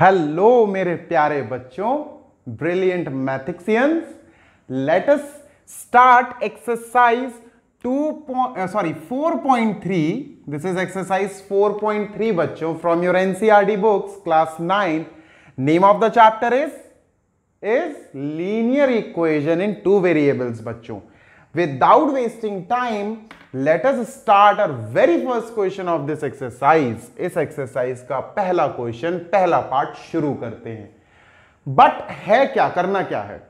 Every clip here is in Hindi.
हेलो मेरे प्यारे बच्चों brilliant mathematicians let us start exercise 2 sorry 4.3 this is exercise 4.3 बच्चों from your NCERT books class 9 name of the chapter is is linear equation in two variables बच्चों. Without wasting time let us start our very first question of this exercise इस एक्सरसाइज का पहला क्वेश्चन पहला पार्ट शुरू करते हैं। बट है क्या, करना क्या है?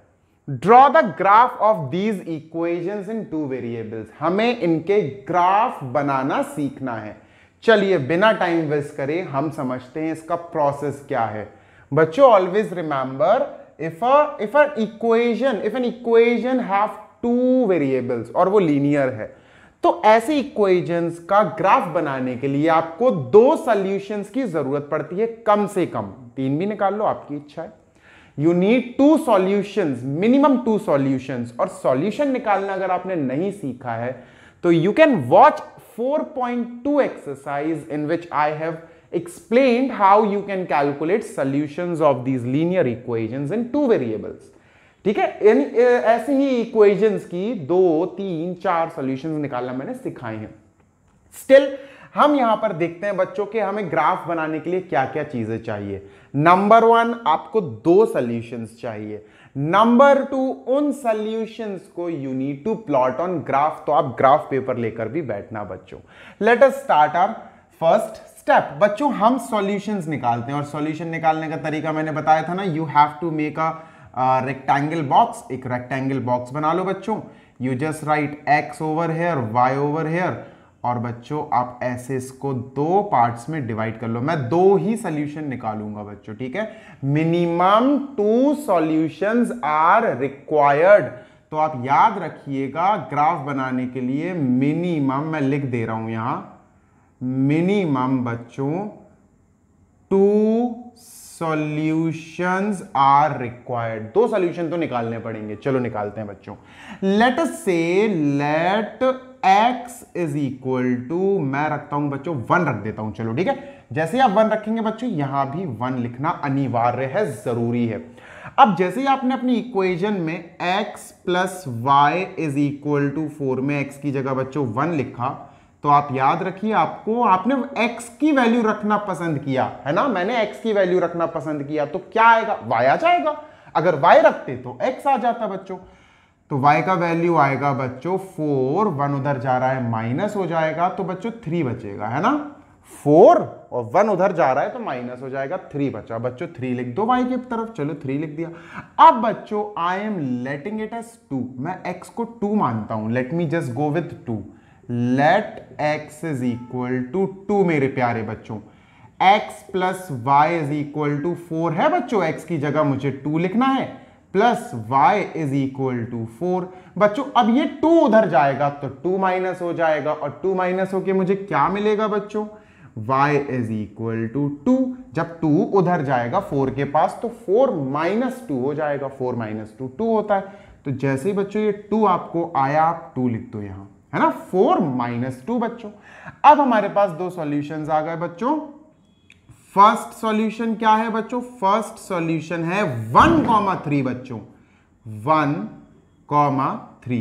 Draw the graph of these equations in two variables हमें इनके ग्राफ बनाना सीखना है। चलिए, बिना टाइम वेस्ट करे हम समझते हैं इसका प्रोसेस क्या है। बच्चों always remember if if a equation if an equation have two variables और वो लीनियर है। तो ऐसे इक्वेशंस का ग्राफ बनाने के लिए आपको दो सॉल्यूशंस की ज़रूरत पड़ती है, कम से कम। तीन भी निकाल लो, आपकी इच्छा है। You need two solutions minimum two solutions और सॉल्यूशन निकालना अगर आपने नहीं सीखा है तो you can watch 4.2 exercise in which I have explained how you can calculate solutions of these linear equations in two variables ठीक है? यानी ऐसे ही इक्वेशंस की दो, तीन, चार सॉल्यूशंस निकालना मैंने सिखाए हैं। स्टिल हम यहाँ पर देखते हैं बच्चों के हमें ग्राफ बनाने के लिए क्या क्या चीज़ें चाहिए। नंबर वन आपको दो सॉल्यूशंस चाहिए। नंबर टू उन सॉल्यूशंस को you need to plot on graph तो आप ग्राफ पेपर लेकर भी बैठना बच्चों। Let us start our first step बच्चों, हम सॉल्यूशंस निकालते हैं और सॉल्यूशन निकालने का तरीका मैंने बताया था ना you have to make a rectangle box एक रेक्टेंगल बॉक्स बना लो बच्चों। You just write x over here y over here और बच्चों आप ऐसे इसको दो पार्ट्स में डिवाइड कर लो। मैं दो ही सोल्यूशन निकालूँगा बच्चों, ठीक है? Minimum two solutions are required तो आप याद रखिएगा ग्राफ बनाने के लिए मिनिमम मैं लिख दे रहा हूँ यहाँ। मिनिमम बच्चों टू सॉल्यूशंस आर रिक्वायर्ड दो सॉल्यूशन तो निकालने पड़ेंगे। चलो निकालते हैं बच्चों। Let say let x is equal to मैं रखता हूँ बच्चों वन रख देता हूँ। चलो, ठीक है? जैसे आप वन रखेंगे बच्चों, यहाँ भी वन लिखना अनिवार्य है, ज़रूरी है। अब जैसे ही आपने अपनी इक्वेशन में x plus y is equal to four में x की जगह बच्चों वन लिखा तो आप याद रखिए, आपको, आपने x की वैल्यू रखना पसंद किया, है ना? मैंने x की वैल्यू रखना पसंद किया तो क्या आएगा? y आ जाएगा। अगर y रखते तो x आ जाता बच्चों। तो y का वैल्यू आएगा बच्चों फोर वन उधर जा रहा है माइनस हो जाएगा तो बच्चों थ्री बचेगा, है ना? फोर और वन उधर जा रहा है तो माइनस हो जाएगा थ्री बचा। बच्चों थ्री लिख दो वाई की तरफ़, चलो थ्री लिख दिया। अब बच्चों I am letting it as two मैं एक्स को टू मानता हूँ। Let me just go with two let x is equal to two मेरे प्यारे बच्चों। x plus y is equal to four है बच्चों, x की जगह मुझे टू लिखना है। Plus y is equal to four बच्चों, अब ये टू उधर जाएगा तो टू माइनस हो जाएगा, और टू माइनस होके मुझे क्या मिलेगा बच्चों? y is equal to two जब टू उधर जाएगा फोर के पास तो फोर माइनस टू हो जाएगा। फोर माइनस टू टू होता है। तो जैसे ही बच्चों, ये टू आपको आया, आप टू लिख दो यहाँ। है ना? फोर माइनस टू बच्चों। अब हमारे पास दो सॉल्यूशंस आ गए बच्चों। फ़र्स्ट सॉल्यूशन क्या है बच्चों? फ़र्स्ट सॉल्यूशन है वन कॉमा थ्री बच्चों। वन कॉमा थ्री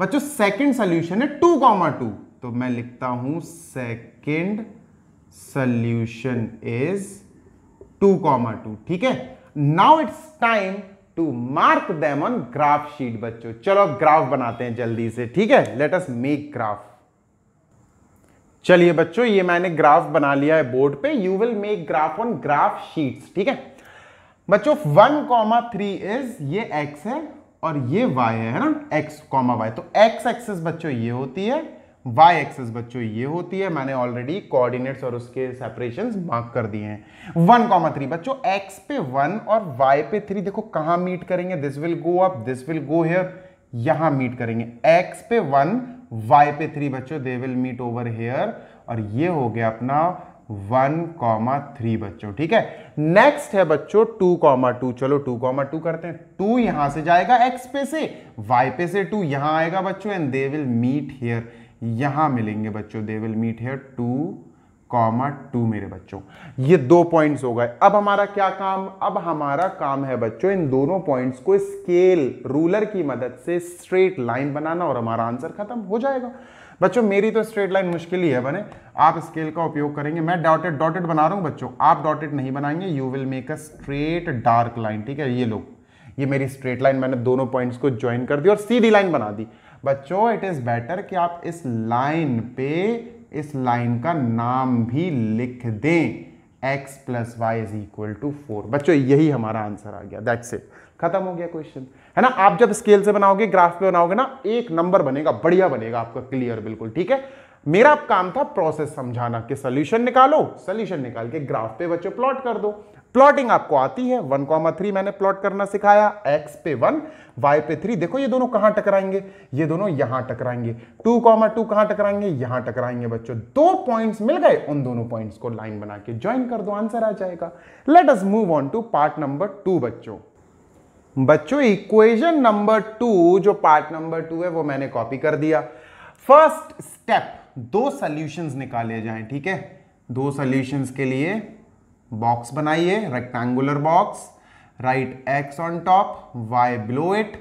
बच्चों सेकंड सॉल्यूशन है टू कॉमा टू तो मैं लिखता हूँ second solution is two comma two ठीक है? Now it's time to mark them on graph sheet बच्चों। चलो ग्राफ बनाते हैं जल्दी से, ठीक है? लेट अस मेक ग्राफ चलिए बच्चों, ये मैंने ग्राफ बना लिया है बोर्ड पे। You will make graph on graph sheets ठीक है? बच्चों वन कॉमा थ्री इज़ ये एक्स है और ये वाई है ना? एक्स कॉमा वाई तो एक्स एक्सेस बच्चों, ये होती है वाई एक्सेस बच्चों, ये होती है। मैंने ऑलरेडी कोऑर्डिनेट्स और उसके सेपरेशन मार्क कर दिए हैं। वन कॉमा थ्री बच्चों एक्स पे वन और वाई पे थ्री देखो कहाँ मीट करेंगे? This will go up this will go here यहाँ मीट करेंगे। एक्स पे वन वाई पे थ्री बच्चों they will meet over here और ये हो गया अपना वन कॉमा थ्री बच्चों, ठीक है? नेक्स्ट है बच्चों टू कॉमा टू चलो टू कॉमा टू करते हैं। टू यहाँ से जाएगा एक्स पे से वाई पे से टू यहाँ आएगा बच्चों and they will meet here यहाँ मिलेंगे बच्चों they will meet here two comma two मेरे बच्चों। ये दो पॉइंट्स हो गए। अब हमारा क्या काम? अब हमारा काम है बच्चों, इन दोनों पॉइंट्स को स्केल रूलर की मदद से स्ट्रेट लाइन बनाना और हमारा आंसर खत्म हो जाएगा। बच्चों, मेरी तो स्ट्रेट लाइन मुश्किल ही है, बने। आप स्केल का उपयोग करेंगे। मैं डॉटेड डॉटेड बना रहा हूँ बच्चों। आप डॉटेड नहीं बनाएँगे। You will make a straight dark line ठीक है? ये लो। ये मेरी स्ट्रेट लाइन मैंने दोनों पॉइंट्स को ज्वाइन कर दी और सीधी लाइन बना दी। बच्चों इट इज़ बेटर कि आप इस लाइन पे, इस लाइन का नाम भी लिख दें। X plus y is equal to four बच्चों, यही हमारा आंसर आ गया। दैट्स इट खत्म हो गया क्वेश्चन है ना? आप जब स्केल से बनाओगे ग्राफ पे बनाओगे ना, एक नंबर बनेगा, बढ़िया बनेगा आपका क्लियर बिल्कुल, ठीक है? मेरा काम था प्रोसेस समझाना कि सोल्यूशन निकालो सोल्यूशन निकाल के ग्राफ पे बच्चों प्लॉट कर दो। प्लॉटिंग आपको आती है, वन कॉमा थ्री मैंने प्लॉट करना सिखाया एक्स पे वन वाई पे थ्री। देखो ये दोनों कहाँ टकराएँगे? ये दोनों यहाँ टकराएँगे। टू कॉमा टू कहाँ टकराएँगे? यहाँ टकराएँगे बच्चों। दो पॉइंट्स मिल गए, उन दोनों पॉइंट्स को लाइन बना के ज्वाइन कर दो आंसर आ जाएगा। Let us move on to part number two बच्चों। बच्चों इक्वेशन नंबर टू जो पार्ट नंबर टू है, वो मैंने कॉपी कर दिया। फ़र्स्ट स्टेप दो सॉल्यूशंस निकाले जाएँ, ठीक है? दो सॉल्यूशंस के लिए बॉक्स बनाइए rectangular box write x on top y below it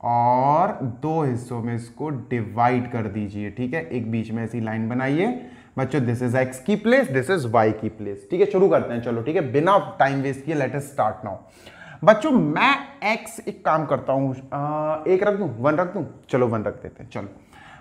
और दो हिस्सों में इसको डिवाइड कर दीजिए, ठीक है? एक बीच में ऐसी लाइन बनाइए। बच्चों दिस इज़ एक्स की प्लेस दिस इज़ वाई की प्लेस ठीक है? शुरू करते हैं, चलो, ठीक है? बिना टाइम वेस्ट किए लेट अस स्टार्ट नाउ बच्चों, मैं एक्स एक काम करता हूँ एक रख दूँ वन रख दूँ? चलो वन रख देते हैं, चलो।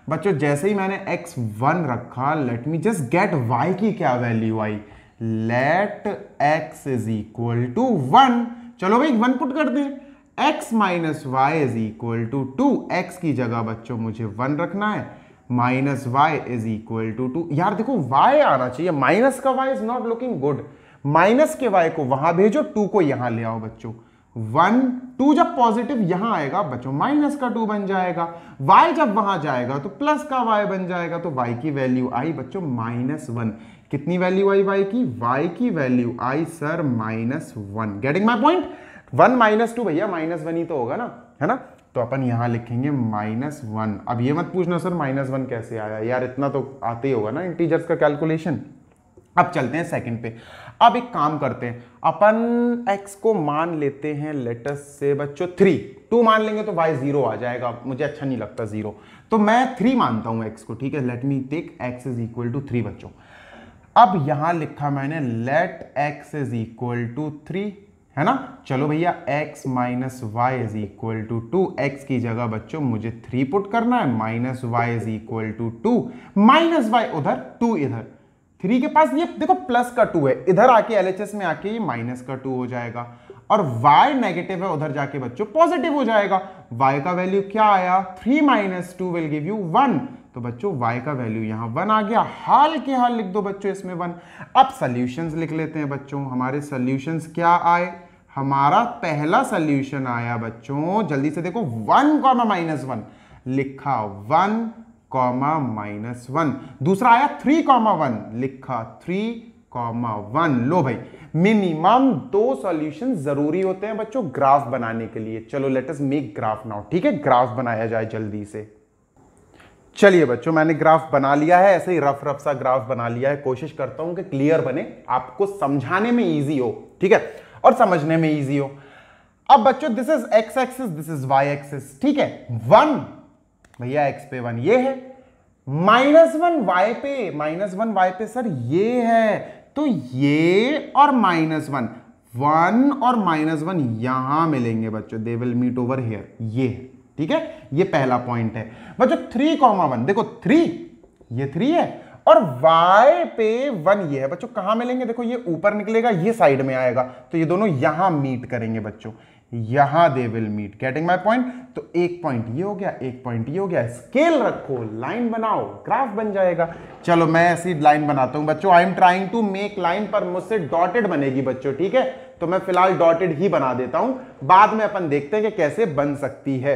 बच्चों, जैसे ही मैंने एक्स वन रखा let me just get y की क्या value I? Let x is equal to one चलो भाई वन पुट कर दें x minus y is equal to two x की जगह बच्चों, मुझे वन रखना है। Minus y is equal to two यार देखो, y आना चाहिए। माइनस का y is not looking good minus के y को वहाँ भेजो टू को यहाँ ले आओ बच्चों। वन टू जब पॉजिटिव यहाँ आएगा, बच्चों माइनस का टू बन जाएगा। वाई जब वहाँ जाएगा तो प्लस का वाई बन जाएगा तो वाई की वैल्यू आई बच्चों माइनस वन कितनी वैल्यू आई वाई की? वाई की value I sir minus one getting my point one minus two भैया माइनस वन ही तो होगा ना, है ना? तो अपन यहाँ लिखेंगे माइनस वन अब ये मत पूछना सर माइनस वन कैसे आया? यार, इतना तो आते ही होगा ना इंटीजर्स का कैलकुलेशन अब चलते हैं सेकंड पे। अब एक काम करते हैं। अपन x को मान लेते हैं लेटस से बच्चों थ्री टू मान लेंगे तो y ज़ीरो आ जाएगा। मुझे अच्छा नहीं लगता ज़ीरो तो मैं थ्री मानता हूँ x को, ठीक है? Let me take x is equal to three बच्चों. अब यहाँ लिखा मैंने let x is equal to three है ना? चलो भैया, x minus y is equal to two x की जगह बच्चों, मुझे थ्री पुट करना है. Minus y is equal to two minus y उधर टू इधर. थ्री के पास, ये देखो, प्लस का टू है। इधर आके एलएचएस में आके ये माइनस का टू हो जाएगा। और y नेगेटिव है उधर जाके बच्चों, पॉजिटिव हो जाएगा। y का वैल्यू क्या आया? Three minus two will give you one. तो बच्चों y का वैल्यू यहाँ वन आ गया। हाल के हाल लिख दो बच्चों इसमें वन। अब सोल्यूशंस लिख लेते हैं बच्चों। हमारे सोल्यूशंस क्या आए? हमारा पहला सोल्यूशन आया बच्चों। जल्दी से देखो, वन कॉमा माइनस वन। लिखा वन कॉमा माइनस वन दूसरा आया थ्री कॉमा वन लिखा थ्री कॉमा वन लो भाई मिनिमम दो सॉल्यूशन ज़रूरी होते हैं बच्चों ग्राफ बनाने के लिए। चलो लेटस मेक ग्राफ नाउ ठीक है? ग्राफ बनाया जाए जल्दी से। चलिए बच्चों, मैंने ग्राफ बना लिया है, ऐसे ही रफ रफ सा ग्राफ बना लिया है। कोशिश करता हूँ कि क्लियर बने। आपको समझाने में इजी हो, ठीक है? और समझने में इजी हो। अब बच्चों this is x axis this is y axis ठीक है? वन भैया एक्स पे वन ये है माइनस वन वाई पे माइनस वन वाई पे सर ये है तो ये और माइनस वन वन और माइनस वन यहाँ मिलेंगे बच्चों they will meet over here ये ठीक है? ये पहला पॉइंट है। बच्चों थ्री कॉमा वन देखो थ्री ये थ्री है, और y पे वन ये है। बच्चों, कहाँ मिलेंगे? देखो, ये ऊपर निकलेगा, ये साइड में आएगा तो ये दोनों यहाँ मीट करेंगे बच्चों। यहाँ they will meet getting my point तो एक पॉइंट ये हो गया, एक पॉइंट ये हो गया। स्केल रखो लाइन बनाओ ग्राफ बन जाएगा। चलो मैं ऐसी लाइन बनाता हूँ, बच्चों। I am trying to make line पर मुझसे डॉटेड बनेगी बच्चों, ठीक है? तो मैं फ़िलहाल डॉटेड ही बना देता हूँ। बाद में अपन देखते हैं कि कैसे बन सकती है।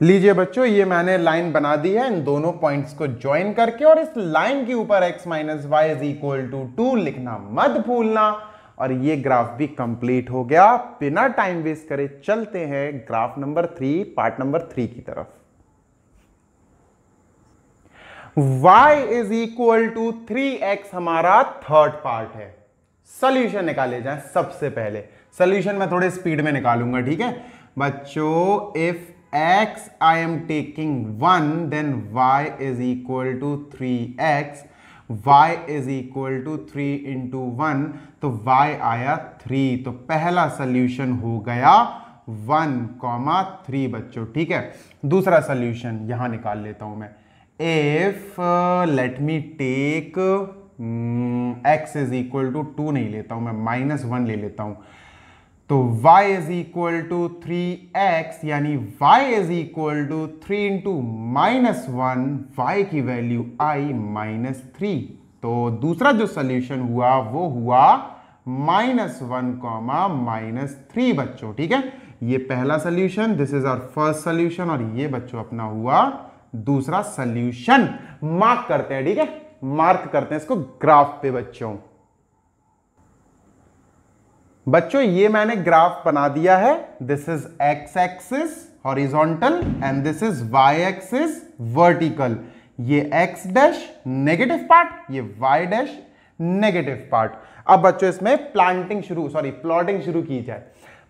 लीजिए बच्चों, ये मैंने लाइन बना दी है। इन दोनों पॉइंट्स को ज्वाइन करके और इस लाइन के ऊपर x minus y is equal to two लिखना मत भूलना। और ये ग्राफ भी कंप्लीट हो गया। बिना टाइम वेस्ट करे चलते हैं graph number three part number three की तरफ़। Y is equal to three x हमारा थर्ड पार्ट है। सोल्यूशन निकाले जाए सबसे पहले। सोल्यूशन मैं थोड़े स्पीड में निकालूँगा, ठीक है? बच्चों if x I am taking 1 then y is equal to 3x y is equal to 3 into 1 तो y आया थ्री तो पहला सोल्यूशन हो गया वन कॉमा थ्री बच्चों, ठीक है? दूसरा सोल्यूशन यहाँ निकाल लेता हूँ मैं. If let me take x is equal to two नहीं लेता हूँ मैं माइनस वन ले लेता हूँ. तो y is equal to three x यानी y is equal to three into minus one y की वैल्यू आई माइनस थ्री तो दूसरा जो सोल्यूशन हुआ, वो हुआ minus one comma minus three बच्चों, ठीक है? ये पहला solution this is our first solution और ये बच्चों अपना हुआ दूसरा सोल्यूशन मार्क करते हैं, ठीक है? मार्क करते हैं इसको ग्राफ पे बच्चों। बच्चों, ये मैंने ग्राफ बना दिया है। This is x axis horizontal and this is y axis vertical ये एक्स डैश नेगेटिव पार्ट ये वाई डैश नेगेटिव पार्ट अब बच्चों, इसमें प्लांटिंग शुरू सॉरी प्लॉटिंग शुरू की जाए।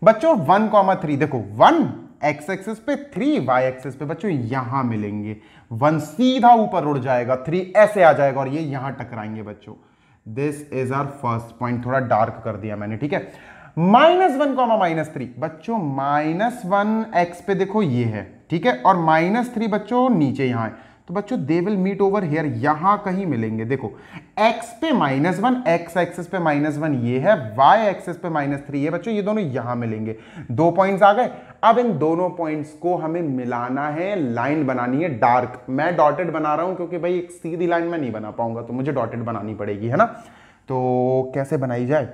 बच्चों वन कॉमा थ्री देखो वन एक्स एक्सिस पे थ्री वाई एक्सिस पे बच्चों, यहाँ मिलेंगे। वन सीधा ऊपर उड़ जाएगा थ्री ऐसे आ जाएगा और ये यहाँ टकराएँगे बच्चों। This is our first point थोड़ा डार्क कर दिया मैंने, ठीक है? Minus one comma minus three बच्चों माइनस वन एक्स पे देखो ये है, ठीक है? और माइनस थ्री बच्चों, नीचे यहाँ है। तो बच्चों they will meet over here यहाँ कहीं मिलेंगे। देखो, x पे माइनस वन एक्स एक्सेस पे माइनस वन ये है, y एक्सेस पे माइनस थ्री है बच्चों, ये दोनों यहाँ मिलेंगे। दो पॉइंट्स आ गए। अब इन दोनों पॉइंट्स को हमें मिलाना है लाइन बनानी है डार्क मैं डॉटेड बना रहा हूँ, क्योंकि भाई एक सीधी लाइन में नहीं बना पाऊँगा तो मुझे डॉटेड बनानी पड़ेगी, है ना? तो कैसे बनाई जाए?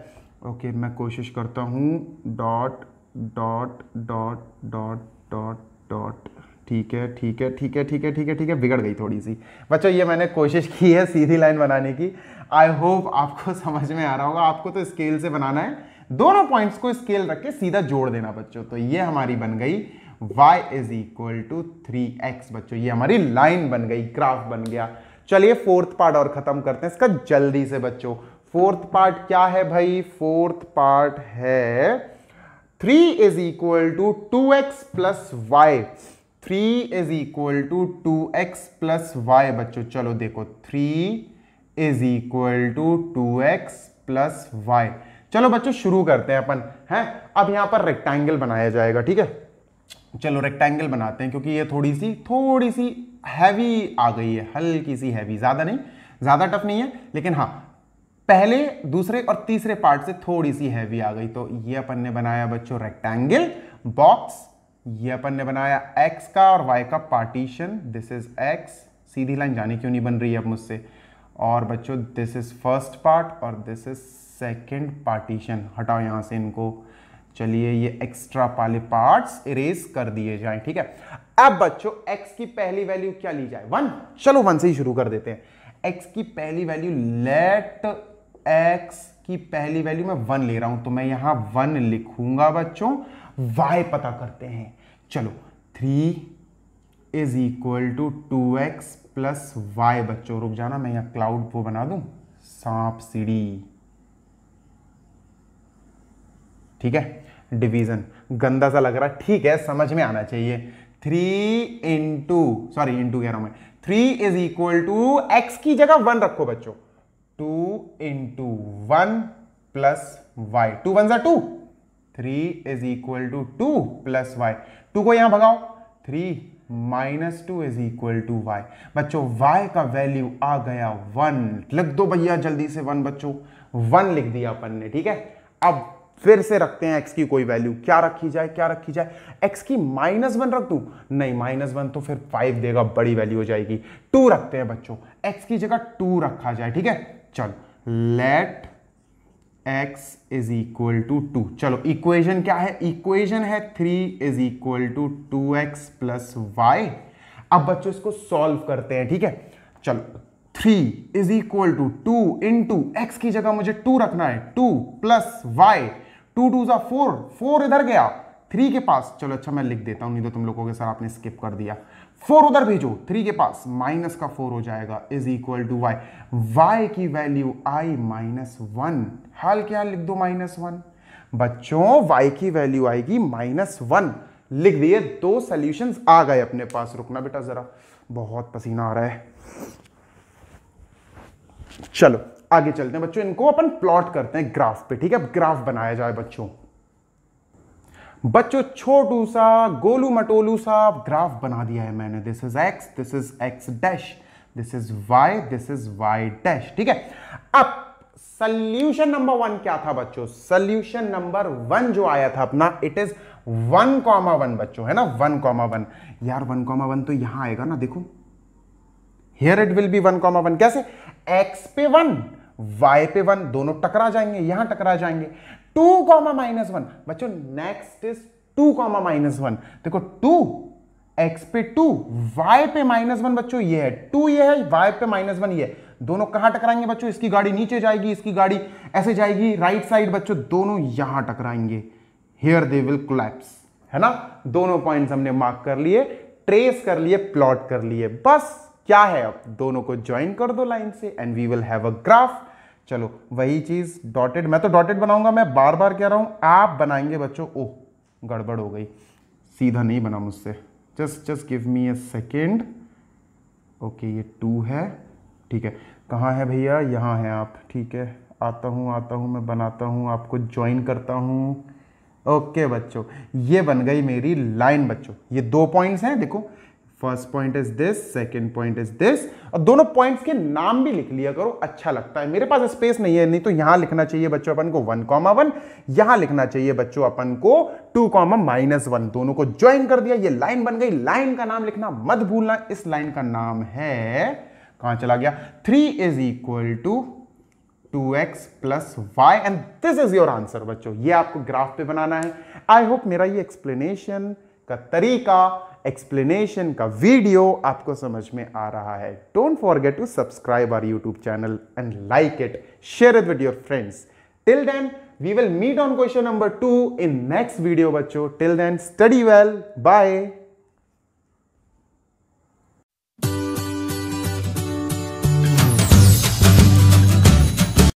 ओके, मैं कोशिश करता हूँ dot dot dot dot dot dot ठीक है ठीक है ठीक है ठीक है ठीक है ठीक है, बिगड़ गई थोड़ी सी बच्चों, ये मैंने कोशिश की है सीधी लाइन बनाने की। आई होप आपको समझ में आ रहा होगा, आपको तो स्केल से बनाना है। दोनों पॉइंट्स को स्केल रख के सीधा जोड़ देना बच्चों तो ये हमारी बन गई। Y is equal to three x बच्चों, ये हमारी लाइन बन गई ग्राफ बन गया। चलिए फोर्थ पार्ट और खत्म करते हैं इसका जल्दी से बच्चों। फोर्थ पार्ट क्या है भाई? फोर्थ पार्ट है three is equal to two x plus y three is equal to two x plus y बच्चों, चलो देखो three is equal to two x plus y चलो बच्चों, शुरू करते हैं अपन, हैं? अब यहाँ पर रेक्टेंगल बनाया जाएगा, ठीक है? चलो रेक्टेंगल बनाते हैं, क्योंकि ये थोड़ी सी थोड़ी सी हैवी आ गई है हल्की सी हैवी ज़्यादा नहीं, ज़्यादा टफ नहीं है, लेकिन हाँ पहले, दूसरे और तीसरे पार्ट से थोड़ी सी हैवी आ गई तो ये अपन ने बनाया बच्चों रेक्टेंगल बॉक्स ये अपन ने बनाया x का और y का पार्टीशन दिस इज़ x. सीधी लाइन जाने क्यों नहीं बन रही है अब मुझसे? और बच्चों दिस इज़ फ़र्स्ट पार्ट और दिस इज़ सेकेंड पार्टीशन हटाओ यहाँ से इनको। चलिए ये एक्स्ट्रा वाले पार्ट्स इरेज कर दिए जाए, ठीक है? अब बच्चों, x की पहली वैल्यू क्या ली जाए? वन चलो वन से ही शुरू कर देते हैं। X की पहली वैल्यू लेट x की पहली वैल्यू मैं वन ले रहा हूँ तो मैं यहाँ वन लिखूँगा बच्चों। Y पता करते हैं। चलो three is equal to two x plus y बच्चों, रुक जाना, मैं यहाँ क्लाउड वो बना दूँ। सांप सीढ़ी। ठीक है? डिवीज़न गंदा सा लग रहा है। ठीक है, समझ में आना चाहिए। थ्री इंटू सॉरी इंटू कह रहा हूँ मैं। Three is equal to x की जगह वन रखो बच्चों। Two into one plus y two one जा two three is equal to two plus y two को यहाँ भगाओ। Three minus two is equal to y बच्चों, y का वैल्यू आ गया वन लिख दो भैया, जल्दी से वन बच्चों। वन लिख दिया अपन ने, ठीक है? अब फिर से रखते हैं x की कोई वैल्यू क्या रखी जाए, क्या रखी जाए? x की माइनस वन रख दू? नहीं माइनस वन तो फिर फाइव देगा, बड़ी वैल्यू हो जाएगी। टू रखते हैं बच्चों। x की जगह टू रखा जाए, ठीक है? चल let x is equal to two चलो इक्वेशन क्या है? इक्वेशन है three is equal to two x plus y अब बच्चों, इसको सॉल्व करते हैं, ठीक है? चलो three is equal to two in two x की जगह मुझे टू रखना है two plus y two two जा फोर फोर इधर गया थ्री के पास। चलो अच्छा मैं लिख देता हूँ, नहीं तो तुम लोगों के सर आपने स्किप कर दिया। फोर उधर भेजो थ्री के पास माइनस का फोर हो जाएगा is equal to y y की वैल्यू आई माइनस वन हाल क्या लिख दो माइनस वन बच्चों, y की वैल्यू आएगी माइनस वन लिख दिए, दो सोल्यूशन आ गए अपने पास। रुकना बेटा जरा, बहुत पसीना आ रहा है। चलो, आगे चलते हैं। बच्चों, इनको अपन प्लॉट करते हैं ग्राफ पे, ठीक है? ग्राफ बनाया जाए बच्चों। बच्चों, छोटू सा, गोलू मटोलू सा ग्राफ बना दिया है मैंने। This is x this is x dash this is y this is y dash ठीक है? अब सोल्यूशन नंबर वन क्या था बच्चों? सल्यूशन नंबर वन जो आया था अपना it is one comma one बच्चों, है ना? वन कॉमा वन यार वन कॉमा वन तो यहाँ आएगा ना, देखो। Here it will be one comma one कैसे? एक्स पे वन वाई पे वन दोनों टकरा जाएँगे, यहाँ टकरा जाएँगे। Two comma minus one. बच्चों next is two comma minus one. देखो, टू एक्स पे टू वाई पे माइनस वन बच्चों, ये है। टू ये है वाई पे माइनस वन ये दोनों कहाँ टकराएँगे बच्चों? इसकी गाड़ी नीचे जाएगी, इसकी गाड़ी ऐसे जाएगी राइट साइड बच्चों, दोनों यहाँ टकराएँगे। हियर दे विल कोलैप्स है ना? दोनों पॉइंट्स हमने मार्क कर लिए ट्रेस कर लिए प्लॉट कर लिए। बस, क्या है अब? दोनों को ज्वाइन कर दो लाइन से and we will have a graph चलो, वही चीज़ डॉटेड मैं तो डॉटेड बनाऊँगा, मैं बार बार कह रहा हूँ, आप बनाएँगे बच्चों, ओह, गड़बड़ हो गई। सीधा नहीं बना मुझसे। Just just give me a second okay ये टू है। ठीक है। कहाँ है भैया? यहाँ है आप। ठीक है। आता हूँ आता हूँ, मैं बनाता हूँ, आपको ज्वाइन करता हूँ। ओके बच्चों, ये बन गई मेरी लाइन बच्चों। ये दो पॉइंट्स हैं, देखो। First point is this, second point is this, और दोनों पॉइंट्स के नाम भी लिख लिया करो अच्छा लगता है। मेरे पास स्पेस नहीं है, नहीं तो यहाँ लिखना चाहिए बच्चों अपन को वन कॉमा वन, यहाँ लिखना चाहिए बच्चों अपन को टू कॉमा माइनस वन। दोनों को ज्वाइन कर दिया, ये लाइन बन गई। लाइन का नाम लिखना मत भूलना, इस लाइन का नाम है, कहाँ चला गया? Three is equal to two x plus y and this is your answer बच्चों। ये आपको ग्राफ पे बनाना है। आई होप मेरा ये एक्सप्लेनेशन का तरीका एक्सप्लेनेशन का वीडियो आपको समझ में आ रहा है. Don't forget to subscribe our YouTube channel and like it share it with your friends till then we will meet on question number two in next video बच्चों. Till then study well bye